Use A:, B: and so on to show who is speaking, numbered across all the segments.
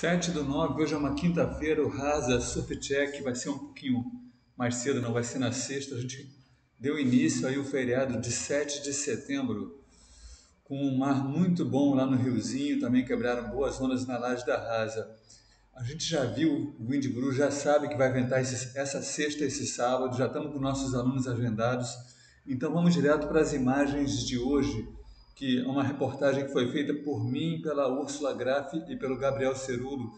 A: 7 do 9, hoje é uma quinta-feira, o Rasa Surf Check vai ser um pouquinho mais cedo, não vai ser na sexta. A gente deu início aí o feriado de 7 de setembro, com um mar muito bom lá no Riozinho, também quebraram boas ondas na laje da Rasa. A gente já viu o Windbrew, já sabe que vai ventar esse, essa sexta, esse sábado, já estamos com nossos alunos agendados. Então vamos direto para as imagens de hoje que é uma reportagem que foi feita por mim, pela Úrsula Graff e pelo Gabriel Cerulo,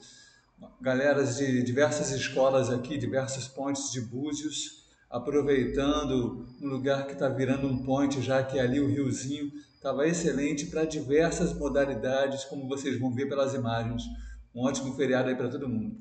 A: galeras de diversas escolas aqui, diversos pontes de Búzios, aproveitando um lugar que está virando um ponte, já que ali o riozinho estava excelente para diversas modalidades, como vocês vão ver pelas imagens. Um ótimo feriado aí para todo mundo.